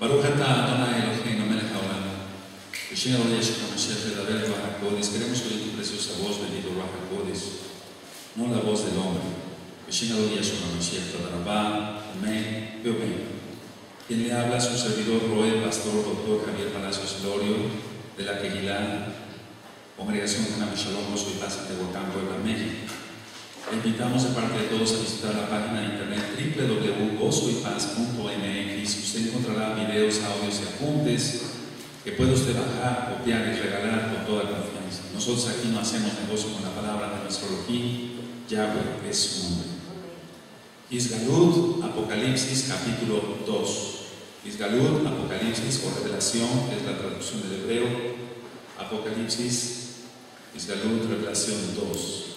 ברוך אתה, Adonai Eloheinu, melech haolam. בשם אלוהי ישוע המשיח לדבר רוח הקודש, queremos oír tu preciosa voz, bendito Ruach HaKodesh, no la voz del hombre. בשם אלוהי ישוע המשיח, תודה רבה, amén, y amén. Quien le habla su servidor Roel, pastor doctor Javier Palacios Lorio, de la Quejilá, Congregación Hanam Shalom, Gozo y Paz en Tehuacán, Puebla, México. Invitamos de parte de todos a visitar la página de internet www.gozoypaz.mx. Usted encontrará videos, audios y apuntes que puede usted bajar, copiar y regalar con toda confianza. Nosotros aquí no hacemos negocio con la palabra de nuestro Elohim, Yahweh es su nombre. Apocalipsis, capítulo 2. Isgalud, Apocalipsis o Revelación, es la traducción del hebreo. Apocalipsis, Isgalud, Revelación 2.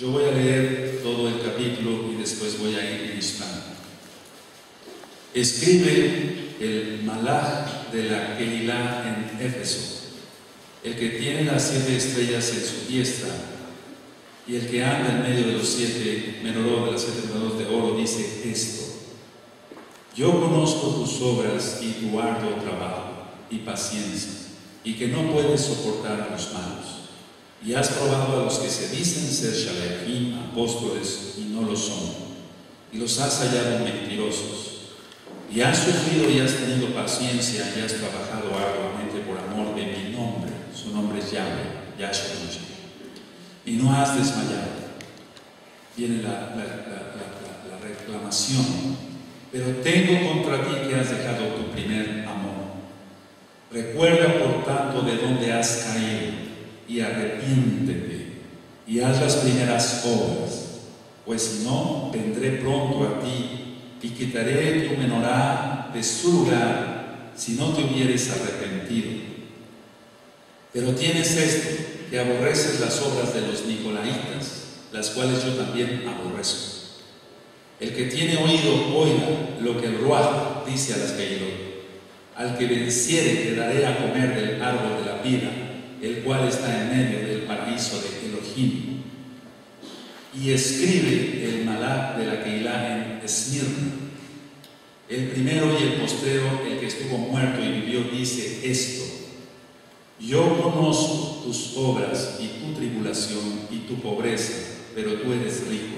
Yo voy a leer todo el capítulo y después voy a ir ministrando. Escribe el malach de la Keilah en Éfeso, el que tiene las siete estrellas en su diestra y el que anda en medio de los siete menorot, de las siete menorot de oro, dice esto. Yo conozco tus obras y tu arduo trabajo y paciencia, y que no puedes soportar los malos. Y has probado a los que se dicen ser Shalachim, apóstoles, y no lo son, y los has hallado mentirosos. Y has sufrido y has tenido paciencia y has trabajado arduamente por amor de mi nombre. Su nombre es Yahweh, Yahshua Y no has desmayado. Viene la, la, la, la, reclamación. Pero tengo contra ti que has dejado tu primer amor. Recuerda por tanto de dónde has caído y arrepiéntete y haz las primeras obras. Pues no, vendré pronto a ti y quitaré tu menorá de su lugar si no te hubieres arrepentido. Pero tienes esto, que aborreces las obras de los nicolaitas, las cuales yo también aborrezco. El que tiene oído, oiga lo que el Ruach dice a las Geirot. Al que venciere, daré a comer del árbol de la vida, el cual está en medio del paraíso de Elohim y escribe el malak de la Keilah en Esmirna. El primero y el postrero, el que estuvo muerto y vivió, dice esto. Yo conozco tus obras y tu tribulación y tu pobreza, pero tú eres rico.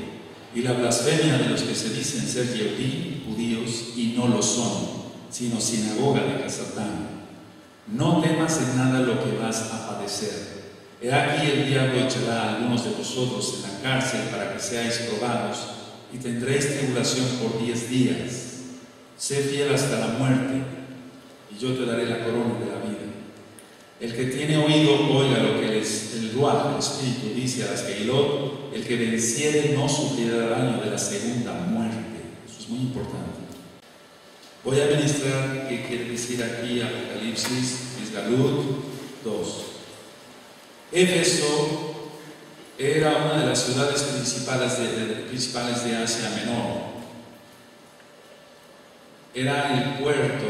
Y la blasfemia de los que se dicen ser Yehudí, judíos, y no lo son, sino sinagoga de Satán. Temas en nada lo que vas a padecer He aquí el diablo echará a algunos de vosotros en la cárcel para que seáis probados y tendréis tribulación por diez días. Sé fiel hasta la muerte y yo te daré la corona de la vida. El que tiene oído, oiga lo que es el Ruach, el Espíritu, dice a las Keilot, el que venciere no sufrirá daño de la segunda muerte. Eso es muy importante. Voy a ministrar qué quiere decir aquí Apocalipsis, Isgalut 2. Éfeso era una de las ciudades principales de, de, principales de Asia Menor. Era el puerto,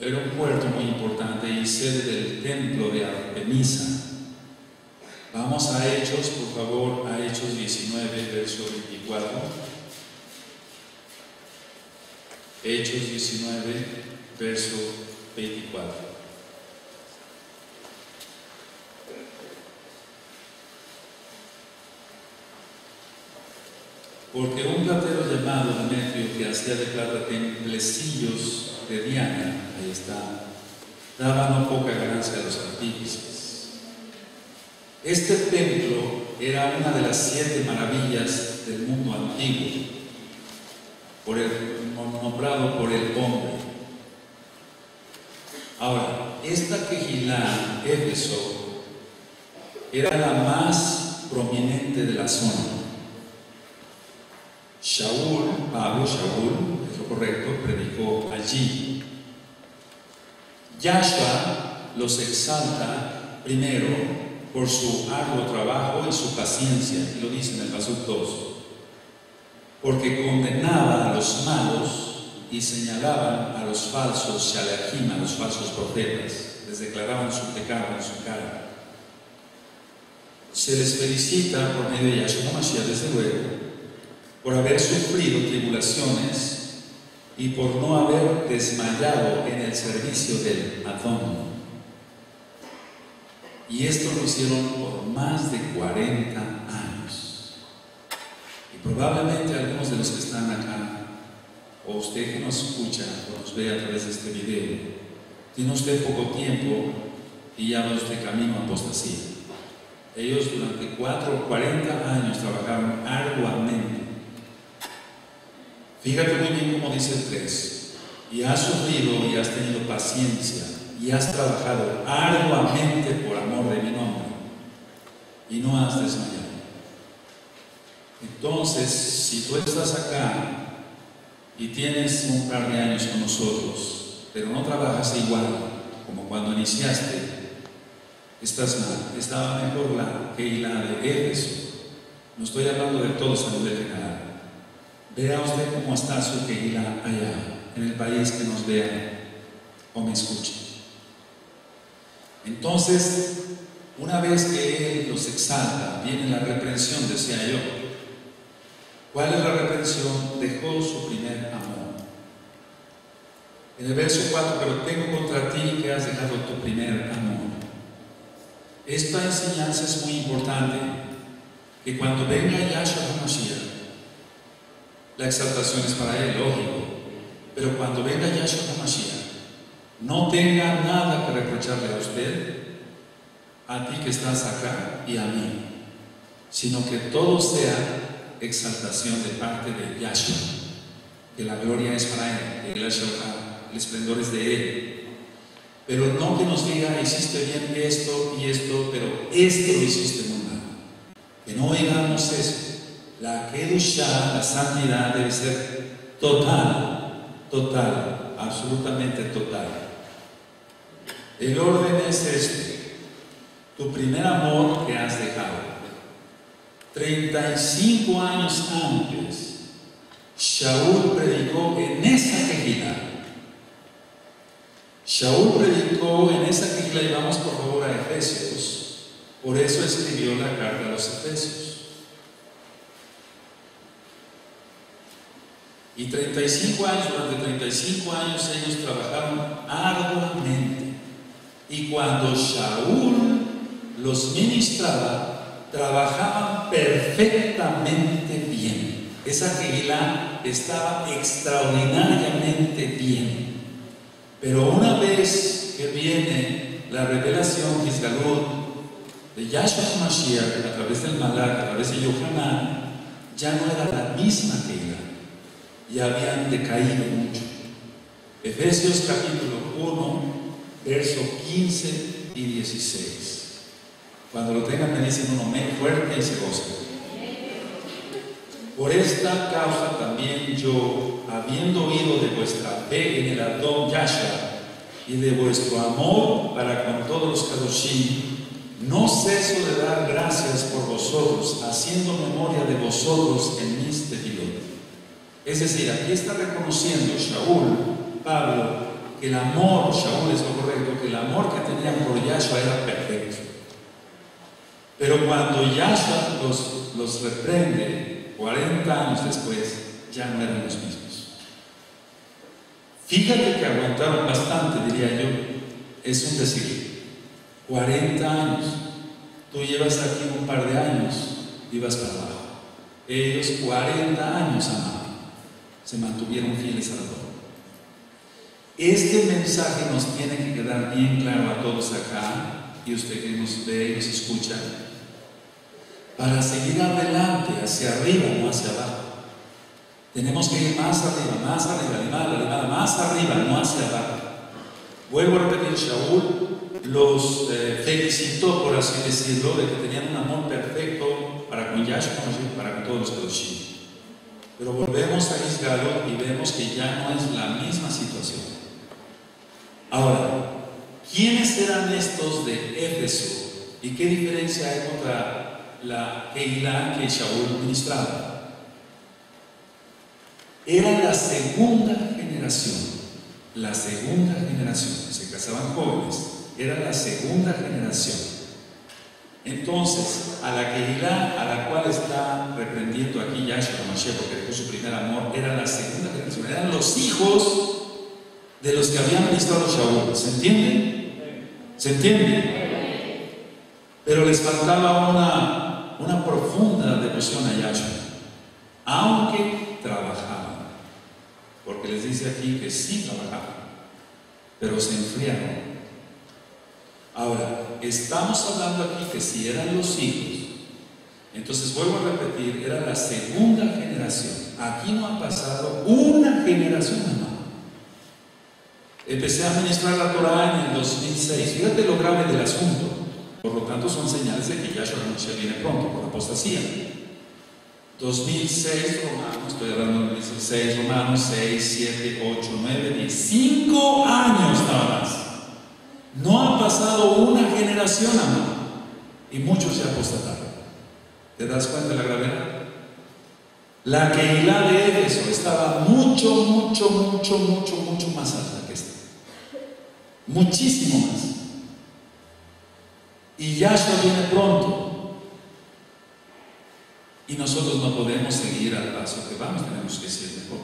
era un puerto muy importante y sede del templo de Artemisa. Vamos a Hechos, por favor, a Hechos 19, verso 24. Hechos 19, verso 24. Porque un platero llamado Demetrio que hacía de plata templecillos de Diana, ahí está, daba no poca ganancia a los artífices. Este templo era una de las siete maravillas del mundo antiguo, nombrado por el hombre. Ahora, esta quejilá, Éfeso, era la más prominente de la zona. Shaul, Pablo, Shaul, es lo correcto, predicó allí. Yahshua los exalta primero por su arduo trabajo y su paciencia, y lo dice en el paso 2, porque condenaba a los malos y señalaban a los falsos shalachim, a los falsos profetas, les declaraban su pecado en su cara. Se les felicita por medio de Yahshua Mashiach, desde luego, por haber sufrido tribulaciones y por no haber desmayado en el servicio del Adón. Y esto lo hicieron por más de 40 años. Y probablemente algunos de los que están acá, o usted que nos escucha o nos ve a través de este video, tiene usted poco tiempo y ya va usted camino a apostasía. Ellos durante 4 o 40 años trabajaron arduamente. Fíjate muy bien cómo dice el 3. Y has sufrido y has tenido paciencia y has trabajado arduamente por amor de mi nombre y no has desmayado. Entonces, si tú estás acá y tienes un par de años con nosotros, pero no trabajas igual como cuando iniciaste, estás mal. Estaba mejor la que la de Éfeso. No estoy hablando de todos a nivel general. Vea usted cómo está su Keila allá, en el país que nos vea o me escuche. Entonces, una vez que Él los exalta, viene la reprensión, decía yo. ¿Cuál es la reprensión? Dejó su primer amor. En el verso 4, pero tengo contra ti que has dejado tu primer amor. Esta enseñanza es muy importante, que cuando venga Yahshua HaMashiach, la exaltación es para él, lógico, pero cuando venga Yahshua HaMashiach, no tenga nada que reprocharle a usted, a ti que estás acá y a mí, sino que todo sea exaltación de parte de Yahshua, que la gloria es para Él, el, esplendor es de Él. Pero no que nos diga, hiciste bien esto y esto, pero esto lo hiciste muy mal. Que no oigamos eso. La Kedusha, la santidad, debe ser total, total, absolutamente total. El orden es este. Tu primer amor que has dejado. 35 años antes, Shaul predicó en esa quejida. Shaul predicó en esa quejida y vamos por favor a Efesios. Por eso escribió la carta a los Efesios. Y 35 años, durante 35 años ellos trabajaron arduamente y cuando Shaul los ministraba, trabajaban perfectamente bien. Esa Keilah estaba extraordinariamente bien. Pero una vez que viene la revelación de Yahshua Mashiach a través del Malak, a través de Yohanan, ya no era la misma Keilah. Ya habían decaído mucho. Efesios capítulo 1, verso 15 y 16. Cuando lo tengan me dicen un amén fuerte y se goza. Por esta causa también yo, habiendo oído de vuestra fe en el Adón Yahshua y de vuestro amor para con todos los Kadoshim, no ceso de dar gracias por vosotros, haciendo memoria de vosotros en mis tefilot. Es decir, aquí está reconociendo Shaul, Pablo, que el amor, Shaul es lo correcto, que el amor que tenían por Yahshua era perfecto. Pero cuando Yahshua los, los reprende 40 años después, ya no eran los mismos. Fíjate que aguantaron bastante, diría yo. Es un decir, 40 años. Tú llevas aquí un par de años, ibas para abajo. Ellos 40 años amaban, se mantuvieron fieles a Dios. Este mensaje nos tiene que quedar bien claro a todos acá, y usted que nos ve y nos escucha, para seguir adelante, hacia arriba, no hacia abajo. Tenemos que ir más arriba, más arriba, arriba, más arriba, no hacia abajo. Vuelvo a repetir, Shaul los eh, felicitó, por así decirlo, de que tenían un amor perfecto para con Yahshua, para con todos los Kedoshim. Pero volvemos a Isgalo y vemos que ya no es la misma situación. Ahora, ¿quiénes eran estos de Éfeso? ¿Y qué diferencia hay contra la Keilah que Shaul ministraba? Era la segunda generación, la segunda generación, se casaban jóvenes, era la segunda generación. Entonces, a la Keilah a la cual está reprendiendo aquí Yahshua Mashiach, porque dejó su primer amor, era la segunda generación, eran los hijos de los que habían los Shaul. ¿Se entiende? ¿Se entiende? Pero les faltaba una profunda devoción a Yahshua, aunque trabajaban. Porque les dice aquí que sí trabajaban, pero se enfriaron. Ahora, estamos hablando aquí que si eran los hijos, entonces vuelvo a repetir, era la segunda generación. Aquí no ha pasado una generación, hermano. Empecé a administrar la Torah en el 2006. Fíjate lo grave del asunto. Por lo tanto, son señales de que Yahshua Mashiach viene pronto por apostasía. 2006 Romanos, estoy hablando de 2006 Romanos 6, 7, 8, 9, 10, 5 años nada más. No ha pasado una generación, amado, y muchos se apostataron. ¿Te das cuenta de la gravedad? La Keilah de Éfeso estaba mucho, mucho, mucho, mucho, mucho más alta que esta. Muchísimo más. Y Yahshua viene pronto. Nosotros no podemos seguir al paso que vamos, tenemos que ser mejor.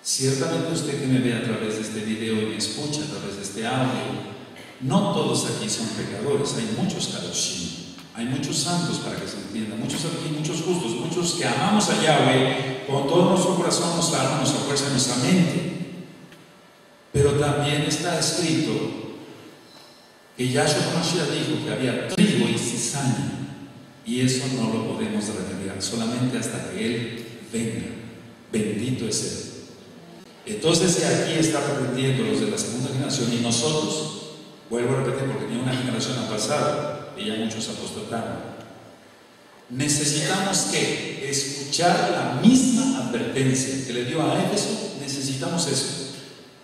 Ciertamente usted que me ve a través de este video y me escucha a través de este audio, no todos aquí son pecadores, hay muchos kadoshim, hay muchos santos para que se entienda, muchos aquí, muchos justos, muchos que amamos a Yahweh con todo nuestro corazón, nuestra alma, nuestra fuerza, nuestra mente. Pero también está escrito que Yahshua Mashiach dijo que había trigo y cizaña y eso no lo podemos solamente hasta que Él venga. Bendito es Él. Entonces, aquí está reprendiendo los de la segunda generación y nosotros, vuelvo a repetir porque ni una generación ha pasado y ya muchos apostataron. Necesitamos que escuchar la misma advertencia que le dio a Éfeso, necesitamos eso.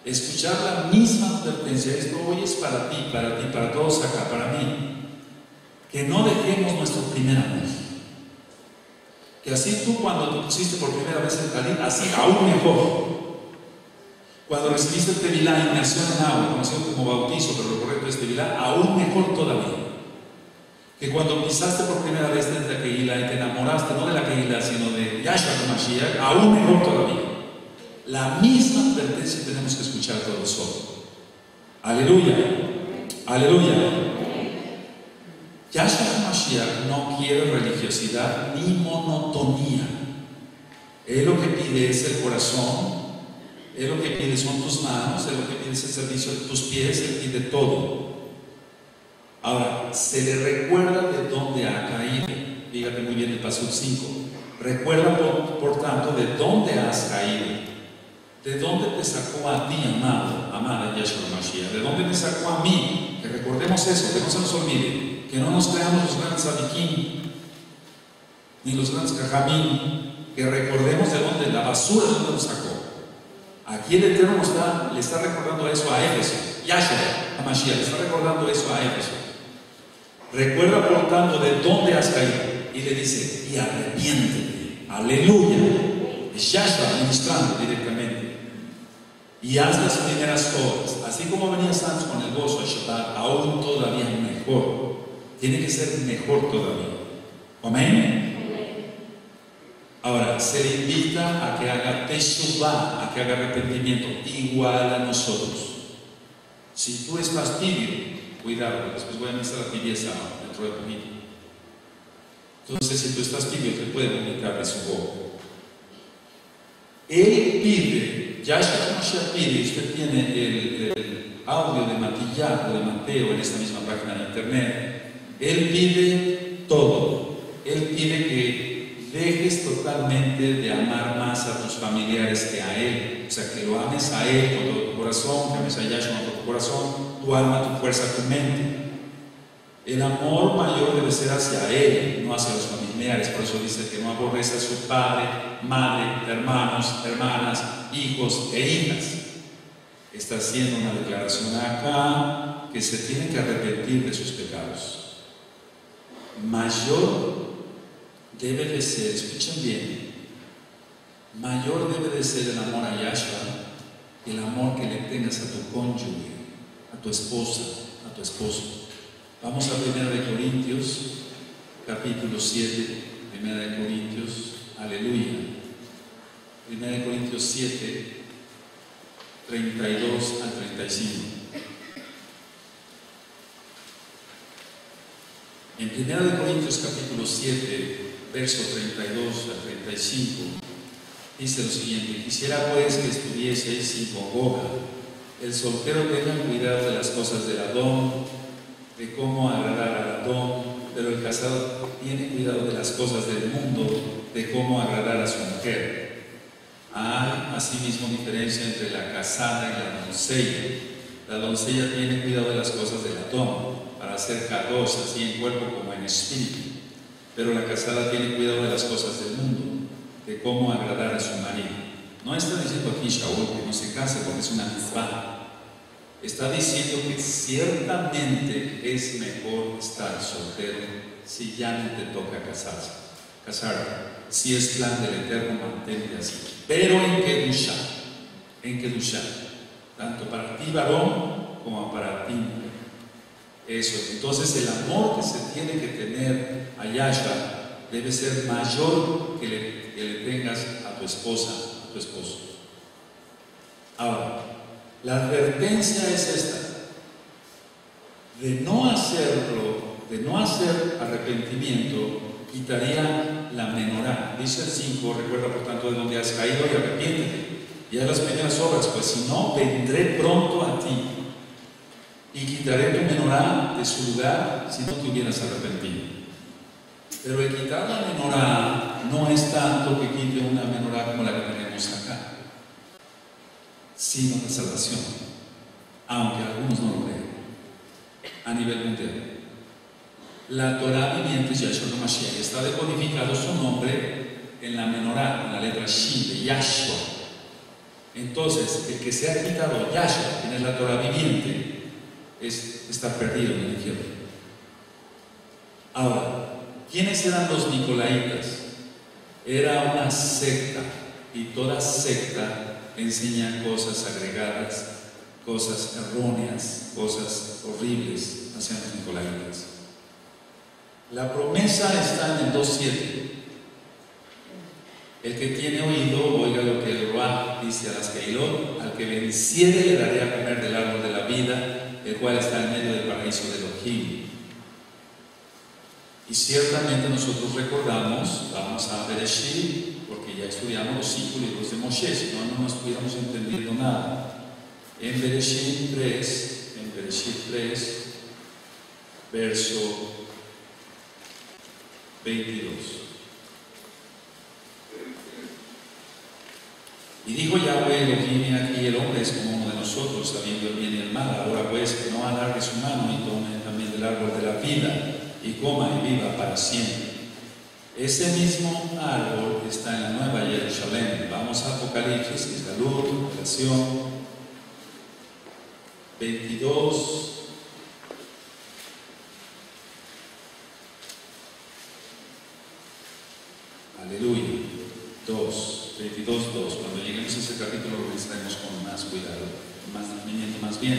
Escuchar la misma advertencia. Esto hoy es para ti, para ti, para todos acá, para mí que no dejemos nuestro primer amor. Que así tú cuando te pusiste por primera vez el talit, así aún mejor. Cuando recibiste el tevilá, inmersión en agua, conocido como bautizo, pero lo correcto es tevilá, aún mejor todavía. Que cuando pisaste por primera vez desde Keila y te enamoraste no de la Keila, sino de Yahshua Mashiach, aún mejor todavía. La misma advertencia tenemos que escuchar todos hoy. Aleluya. Aleluya. Yahshua Mashiach no quiere religiosidad ni monotonía. Él lo que pide es el corazón, Él lo que pide son tus manos, Él lo que pide es el servicio de tus pies, Él pide todo. Ahora, se le recuerda de dónde ha caído. Fíjate muy bien el paso 5. Recuerda, por, tanto, de dónde has caído. ¿De dónde te sacó a ti, amado, amada Yahshua Mashiach? ¿De dónde me sacó a mí? Que recordemos eso, que no se nos olvide que no nos creamos los grandes adiquín, ni los grandes cajamín, que recordemos de dónde, la basura de dónde nos sacó. Aquí el Eterno está, le está recordando eso a Éfeso, Yahshua, a Mashiach, le está recordando eso a Éfeso. Recuerda por tanto de dónde has caído. Y le dice, y arrepiéntete. Aleluya. Es Yahshua ministrando directamente. Y haz las primeras obras. Así como venías antes con el gozo de Shabbat, aún todavía mejor tiene que ser mejor todavía. Amén. Ahora, se le invita a que haga teshuvah, a que haga arrepentimiento, igual a nosotros. Si tú estás tibio, cuidado, después voy a mostrar la tibieza dentro de poquito. Entonces, si tú estás tibio, te puede vomitar de su boca. Él pide, Yahshua pide, usted tiene el, audio de Matillar o de Mateo en esta misma página de internet, él pide todo. Él pide que dejes totalmente de amar más a tus familiares que a Él. O sea, que lo ames a Él con todo tu corazón, que ames a Yahshua con todo tu corazón, tu alma, tu fuerza, tu mente. El amor mayor debe ser hacia Él, no hacia los familiares. Por eso dice que no aborrece a su padre, madre, hermanos, hermanas, hijos e hijas. Está haciendo una declaración acá que se tiene que arrepentir de sus pecados mayor debe de ser, escuchen bien, mayor debe de ser el amor a Yahshua el amor que le tengas a tu cónyuge, a tu esposa, a tu esposo. Vamos a 1 de Corintios, capítulo 7, 1 de Corintios, aleluya. 1 de Corintios 7, 32 al 35. En 1 de Corintios capítulo 7, verso 32 al 35, dice lo siguiente, quisiera pues que estuvieseis sin congoja, el soltero tenga cuidado de las cosas del Adón, de cómo agradar al Adón, pero el casado tiene cuidado de las cosas del mundo, de cómo agradar a su mujer. Hay asimismo diferencia entre la casada y la doncella. La doncella tiene cuidado de las cosas del Adón, para ser cadosa, así en cuerpo como en espíritu. Pero la casada tiene cuidado de las cosas del mundo, de cómo agradar a su marido. No está diciendo aquí Shaul que no se case porque es una mitzvah. Está diciendo que ciertamente es mejor estar soltero si ya no te toca casarse. Casar. Si es plan del Eterno, mantente así. Pero en Kedusha. En Kedusha. Tanto para ti varón como para ti Eso. Entonces el amor que se tiene que tener a Yahshua debe ser mayor que le, que le tengas a tu esposa, a tu esposo. Ahora, la advertencia es esta, de no hacerlo, de no hacer arrepentimiento, quitaría la menorá. Dice el 5, recuerda por tanto de donde has caído y arrepiéntete. Y haz las primeras obras, pues si no, vendré pronto a ti y quitaré tu menorá de su lugar si no te hubieras arrepentido. Pero el quitar la menorá no es tanto que quite una menorá como la que tenemos acá, sino la salvación, aunque algunos no lo creen, a nivel mundial. La Torah viviente Yahshua Mashiach está decodificado su nombre en la menorá, en la letra Shin de Yahshua. Entonces, el que se ha quitado Yahshua, que es la Torah viviente, es estar perdido en el infierno. Ahora, ¿quiénes eran los Nicolaitas? Era una secta y toda secta enseña cosas agregadas, cosas erróneas, cosas horribles hacia los Nicolaitas. La promesa está en el 2.7. El que tiene oído, oiga lo que el Ruach dice a las Keilot, al que venciere le daré a comer del árbol de la vida, el cual está en medio del paraíso de Elohim. Y ciertamente nosotros recordamos, vamos a Bereshit, porque ya estudiamos los cinco libros de Moshe, si no, no estuviéramos entendiendo nada. En Bereshit 3, en Bereshit 3, verso 22. Y dijo Yahweh Elohim, aquí el hombre es como nosotros, sabiendo el bien y el mal. Ahora pues no alargue su mano y tome también del árbol de la vida y coma y viva para siempre. Ese mismo árbol está en la nueva Jerusalén. Vamos a Apocalipsis, que es la luz, creación. 22. Aleluya. 2, 22, 2. Cuando lleguemos a ese capítulo lo estaremos con más cuidado, más más bien.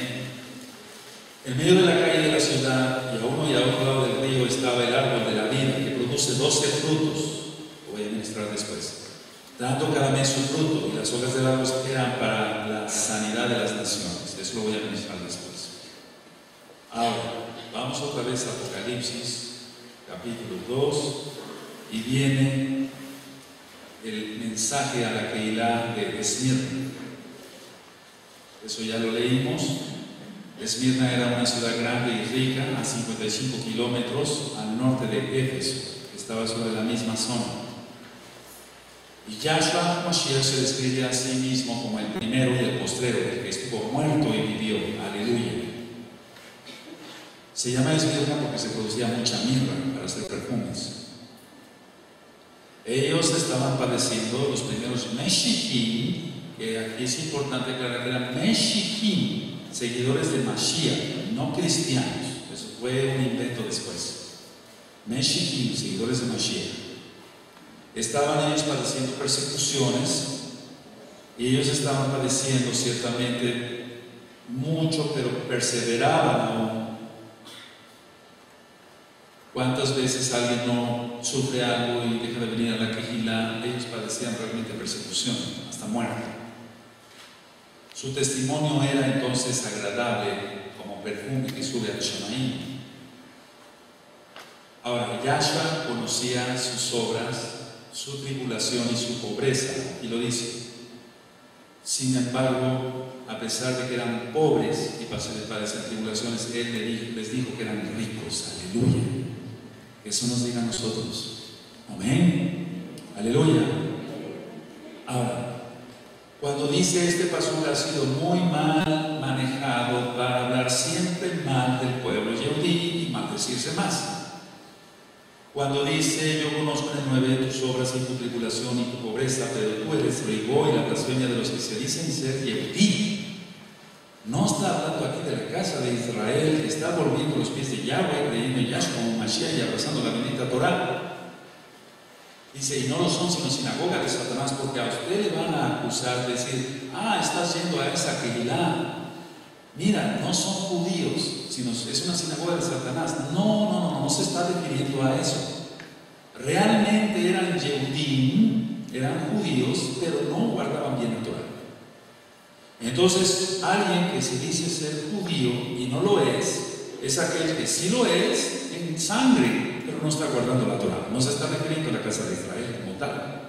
En medio de la calle de la ciudad y a uno y a otro lado del río estaba el árbol de la vida que produce 12 frutos. Voy a ministrar después. Dando cada mes su fruto y las hojas del árbol eran para la sanidad de las naciones. Eso lo voy a ministrar después. Ahora, vamos otra vez a Apocalipsis, capítulo 2, y viene el mensaje a la Keilah de Esmirna. Eso ya lo leímos. Esmirna era una ciudad grande y rica a 55 kilómetros al norte de Éfeso, que estaba sobre la misma zona. Y Yahshua Mashiach se describe a sí mismo como el primero y el postrero, que estuvo muerto y vivió. Aleluya. Se llama Esmirna porque se producía mucha mirra para hacer perfumes. Ellos estaban padeciendo los primeros Meshichim, que aquí es importante aclarar que eran seguidores de Mashiach, no cristianos. Eso fue un invento después. Meshichim, seguidores de Mashiach. Estaban ellos padeciendo persecuciones y ellos estaban padeciendo ciertamente mucho, pero perseveraban ¿Cuántas veces alguien no sufre algo y deja de venir a la quejila? Ellos padecían realmente persecución, hasta muerte. Su testimonio era entonces agradable como perfume que sube al Shamaim. Ahora, Yahshua conocía sus obras, su tribulación y su pobreza, y lo dice. Sin embargo, a pesar de que eran pobres y padecían tribulaciones, Él les dijo que eran ricos. Aleluya. Eso nos diga a nosotros. Amén. Aleluya. Ahora, cuando dice este paso ha sido muy mal manejado para hablar siempre mal del pueblo yehudí y maldecirse más. Cuando dice, yo conozco en el 9 tus obras y tu tribulación y tu pobreza, pero tú eres rigo y la blasfemia de los que se dicen ser Yehudí. No está hablando aquí de la casa de Israel, que está volviendo los pies de Yahweh, creyendo en Yahshua Mashiach y abrazando la bendita Torah. Dice, y no lo son sino sinagoga de Satanás, porque a usted le van a acusar de decir, ah, estás yendo a esa Keilah. Mira, no son judíos, sino es una sinagoga de Satanás. No, no, no, no se está refiriendo a eso. Realmente eran Yehudim, eran judíos, pero no guardaban bien el Torah. Entonces, alguien que se dice ser judío y no lo es, es aquel que sí lo es sangre, pero no está guardando la Torah. No se está refiriendo a la casa de Israel como tal.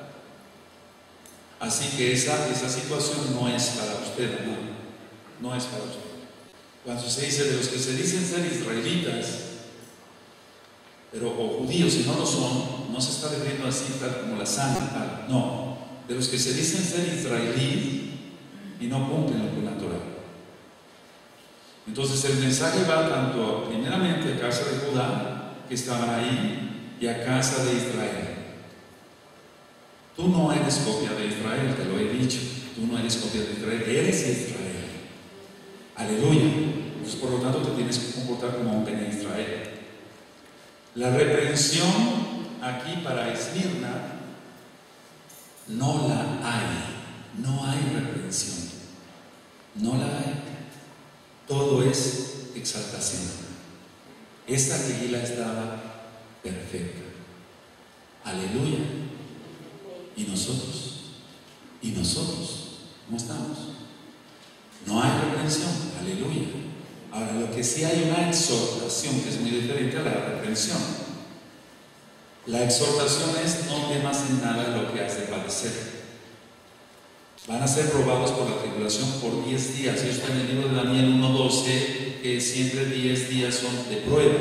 Así que esa, esa situación no es para usted, hermano. No es para usted. Cuando se dice de los que se dicen ser israelitas, pero o judíos y no lo son, no se está refiriendo así tal como la sangre, no, de los que se dicen ser israelíes y no cumplen con la Torah. Entonces el mensaje va tanto primeramente a casa de Judá, que estaban ahí, y a casa de Israel. Tú no eres copia de Israel, te lo he dicho. Tú no eres copia de Israel, eres Israel. Aleluya. Pues por lo tanto te tienes que comportar como un de Israel. La reprensión aquí para Esmirna no la hay. No hay reprensión. No la hay. Todo es exaltación. Esta regla estaba perfecta. Aleluya. ¿Y nosotros? ¿Y nosotros? ¿Cómo estamos? No hay reprensión. Aleluya. Ahora, lo que sí hay una exhortación, que es muy diferente a la reprensión. La exhortación es no temas en nada lo que has de padecer. Van a ser probados por la tribulación por 10 días. Y está en el libro de Daniel 1.12, que siempre 10 días son de prueba.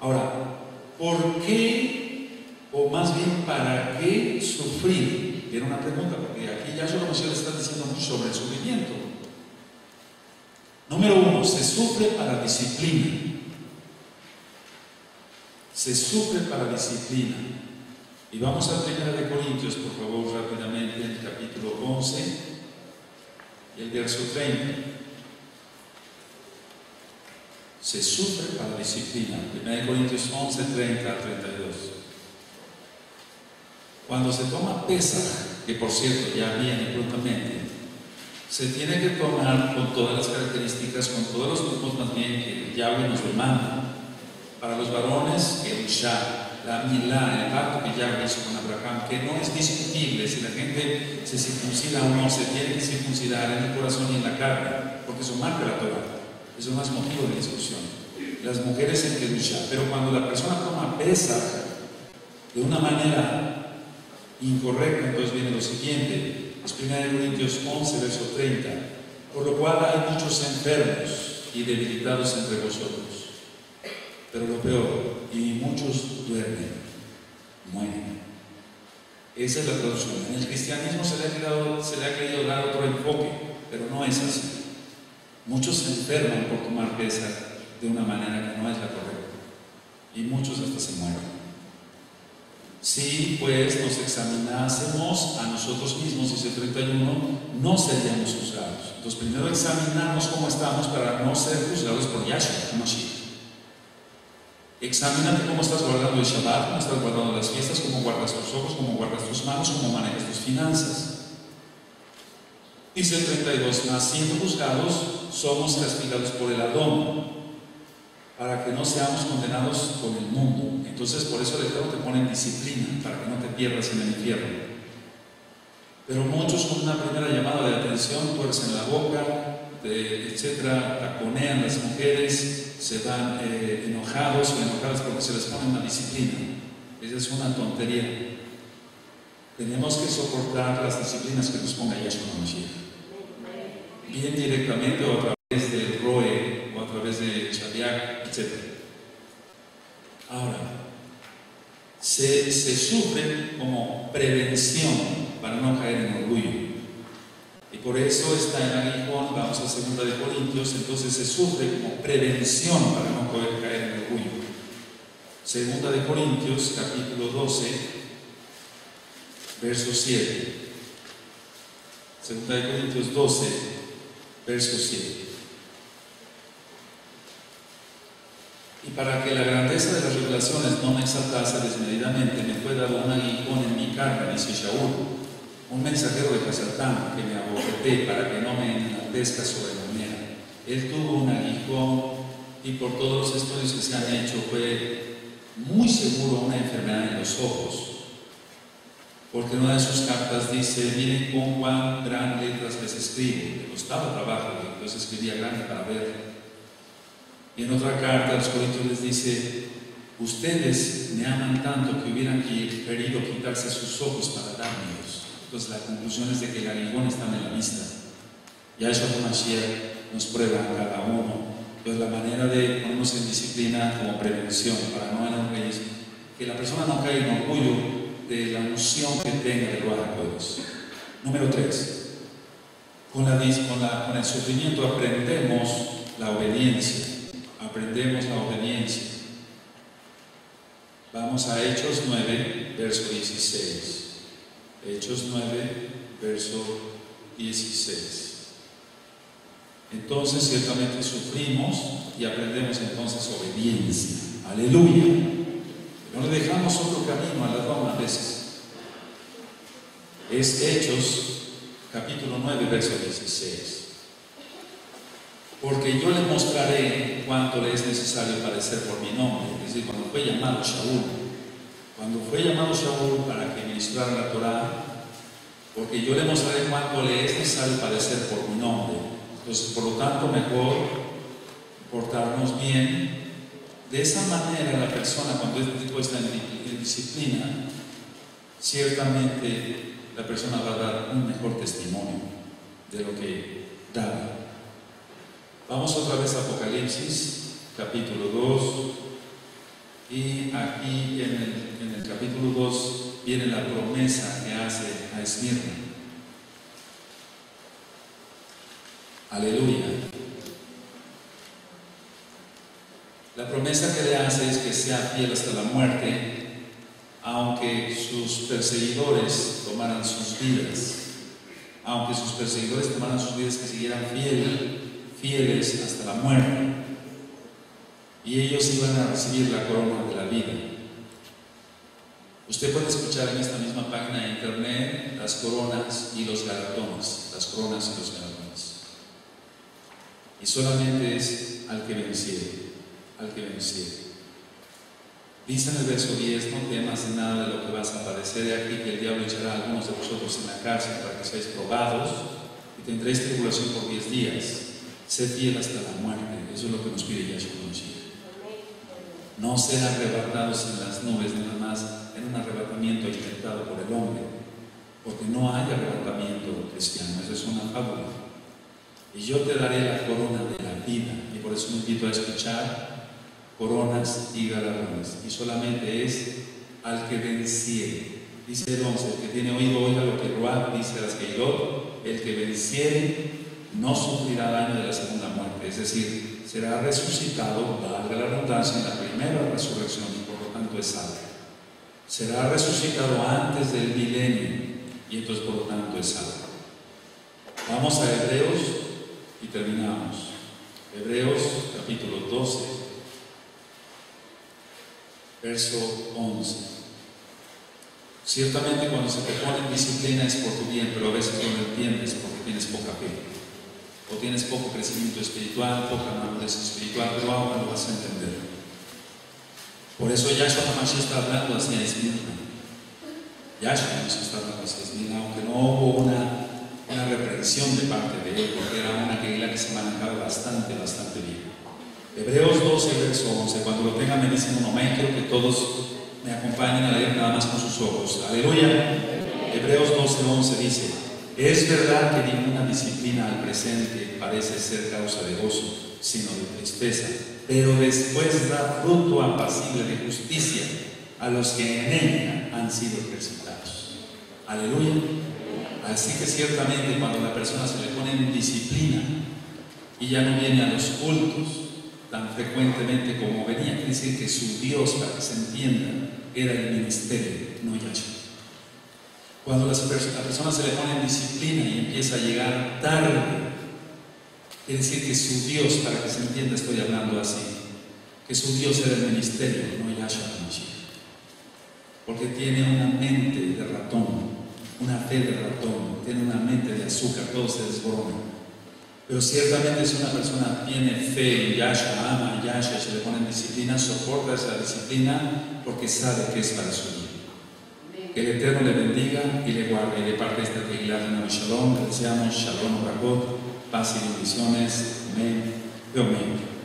Ahora, ¿por qué, o más bien para qué sufrir? Tiene una pregunta, porque aquí ya solo le está diciendo mucho sobre el sufrimiento. Número uno, se sufre para disciplina. Se sufre para disciplina. Y vamos a 1 de Corintios, por favor, rápidamente, el capítulo 11 y el verso 30. Se sufre para disciplina. 1 Corintios 11, 30 a 32. Cuando se toma pesa, que por cierto ya viene prontamente, se tiene que tomar con todas las características, con todos los grupos más bien que Yahweh nos demanda. Para los varones, el Shah la milá, el pacto que ya hizo con Abraham, que no es discutible si la gente se circuncida o no, se tiene que circuncidar en el corazón y en la carne, porque eso marca la Torah. Eso no es motivo de discusión. Las mujeres en Kedusha, pero cuando la persona toma pesa de una manera incorrecta, entonces viene lo siguiente, es 1 Corintios 11, verso 30, por lo cual hay muchos enfermos y debilitados entre vosotros pero lo peor, y muchos duermen, mueren. Esa es la traducción. En el cristianismo se le, ha querido dar otro enfoque, pero no es así. Muchos se enferman por tomar pesa de una manera que no es la correcta. Y muchos hasta se mueren. Si pues nos examinásemos a nosotros mismos, dice 31, no seríamos juzgados. Entonces primero examinamos cómo estamos para no ser juzgados por Yahshua, Mashiach. Examínate cómo estás guardando el Shabbat, cómo estás guardando las fiestas, cómo guardas tus ojos, cómo guardas tus manos, cómo manejas tus finanzas. Dice el 32, más siendo juzgados, somos castigados por el Adón. para que no seamos condenados con el mundo. Entonces por eso el Eterno te pone en disciplina, para que no te pierdas en el infierno. Pero muchos con una primera llamada de atención tuercen la boca, etcétera, taconean las mujeres, se van eh, enojados o enojadas porque se les pone una disciplina. Esa es una tontería. Tenemos que soportar las disciplinas que nos ponga Yeshua Mashiach. Bien directamente o a través del ROE o a través de Shabiak, etc. Ahora, se, se sufre como prevención para no caer en orgullo. Y por eso está en aguijón, vamos a segunda de Corintios, entonces se sufre como prevención para no poder caer en orgullo. Segunda de Corintios, capítulo 12, verso 7. Segunda de Corintios 12, verso 7. Y para que la grandeza de las revelaciones no me exaltase desmedidamente, me fue dado un aguijón en mi carne, dice Shaul, un mensajero de Casatán que me abofeté para que no me enaltezca sobre la manera. Él tuvo un aguijón y por todos los estudios que se han hecho fue muy seguro una enfermedad en los ojos porque en una de sus cartas dice, miren con cuán gran letras les escribo, le costaba trabajo, entonces escribía grande para ver. Y en otra carta los Corintios les dice, ustedes me aman tanto que hubieran querido quitarse sus ojos para dármelos. Entonces la conclusión es de que el aguijón está en la vista. Ya eso Mashiach nos prueba a cada uno. Entonces la manera de ponernos en disciplina como prevención para no enorgullecer, que la persona no caiga en orgullo de la unción que tenga de Dios. Número 3. Con, la, con, con el sufrimiento aprendemos la obediencia. Aprendemos la obediencia. Vamos a Hechos 9, verso 16. Hechos 9, verso 16. Entonces ciertamente sufrimos y aprendemos entonces obediencia. Aleluya. No le dejamos otro camino a la Roma a veces. Es Hechos, capítulo 9, verso 16. Porque yo le mostraré cuánto le es necesario padecer por mi nombre. Es decir, cuando fue llamado Shaul, cuando fue llamado Shaul para que ministrara la Torah, porque yo le mostraré cuánto le es necesario padecer por mi nombre. Entonces, por lo tanto, mejor portarnos bien de esa manera la persona cuando es en, disciplina, ciertamente la persona va a dar un mejor testimonio de lo que da. Vamos otra vez a Apocalipsis, capítulo 2, y aquí en el, capítulo 2 viene la promesa que hace a Esmirna. Aleluya. La promesa que le hace es que sea fiel hasta la muerte, aunque sus perseguidores tomaran sus vidas, aunque sus perseguidores tomaran sus vidas, que siguieran fieles, fieles hasta la muerte. Y ellos iban a recibir la corona de la vida. Usted puede escuchar en esta misma página de internet las coronas y los galardones, las coronas y los galardones. Y solamente es al que venciere al que venciere. Dice en el verso 10, no temas nada de lo que vas a padecer de aquí, que el diablo echará a algunos de vosotros en la cárcel para que seáis probados y tendréis tribulación por 10 días. Sed fiel hasta la muerte. Eso es lo que nos pide Yahshua No ser arrebatados en las nubes, nada más en un arrebatamiento intentado por el hombre, porque no hay arrebatamiento cristiano, eso es una fábula. Y yo te daré la corona de la vida, y por eso me invito a escuchar coronas y galardones, y solamente es al que venciere. Dice el 11, el que tiene oído oiga lo que Ruach dice a que el que venciere no sufrirá daño de la segunda muerte, es decir, será resucitado, valga la redundancia, en la primera resurrección y por lo tanto es salvo. Será resucitado antes del milenio y entonces por lo tanto es salvo. Vamos a Hebreos y terminamos. Hebreos capítulo 12 verso 11. Ciertamente cuando se te pone disciplina es por tu bien, pero a veces no lo entiendes porque tienes poca fe. O tienes poco crecimiento espiritual, poca madurez espiritual, pero ahora lo vas a entender. Por eso Yahshua Hamashiach está hablando así a Esmirna. Yahshua Hamashiach está hablando así a Esmirna, aunque no hubo una, una reprensión de parte de él, porque era una Keilah que se manejaba bastante, bastante bien. Hebreos 12, verso 11. Cuando lo tengan me dicen un amén. Quiero que todos me acompañen a leer nada más con sus ojos. Aleluya. Hebreos 12, 11 dice, es verdad que ninguna disciplina al presente parece ser causa de gozo, sino de tristeza, pero después da fruto apacible de justicia a los que en ella han sido ejercitados. Aleluya. Así que ciertamente cuando la persona se le pone en disciplina y ya no viene a los cultos, tan frecuentemente como venía. Quiere decir que su Dios, para que se entienda, era el ministerio, no Yahshua. Cuando la persona se le pone en disciplina y empieza a llegar tarde, quiere decir que su Dios, para que se entienda, estoy hablando así, que su Dios era el ministerio, no Yahshua Porque tiene una mente de ratón, una fe de ratón, tiene una mente de azúcar, todo se desborona. Pero ciertamente si una persona tiene fe en Yahshua, ama a Yahshua, se le pone en disciplina, soporta esa disciplina porque sabe que es para su el Eterno le bendiga y le guarde. Y de parte de esta Tehilah de Shalom, le deseamos Shalom Rakot, paz y bendiciones. Amén. Amén.